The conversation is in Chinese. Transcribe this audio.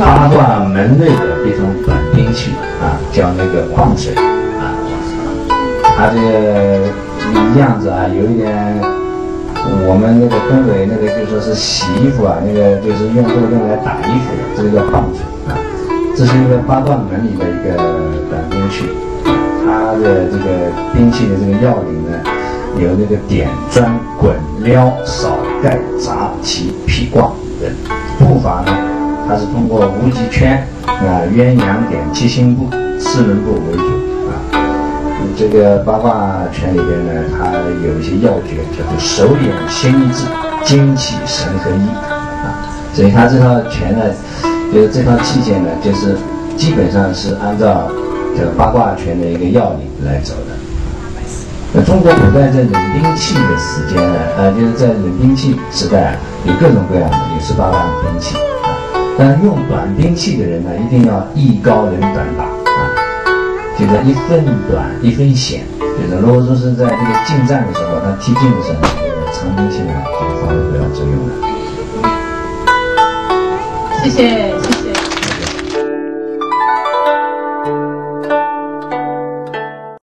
八卦门内的一种短兵器啊，叫那个矿水啊。它这个样子啊，有一点我们那个东北那个就说是洗衣服啊，那个就是用这个用来打衣服的，这个叫矿水啊。这是一个八卦门里的一个短兵器，它的这个兵器的这个要领呢，有那个点钻、滚撩、扫盖、砸、提、劈挂等。步法呢，它是通过无极圈啊、鸳鸯点、七星步、四轮步为主啊。这个八卦拳里边呢，它有一些要诀，叫做手眼心一致，精气神合一啊。所以它这套拳呢，就是这套器械呢，就是基本上是按照这个八卦拳的一个要领来走的。那中国古代在冷兵器的时间呢，呃，就是在冷兵器时代啊，有各种各样的，有十八般兵器啊。但用短兵器的人呢，一定要艺高人胆大啊，就是一分短一分险。就是如果说是在这个近战的时候，他踢近的时候，这个长兵器呢就发挥不了作用了。谢谢，谢谢。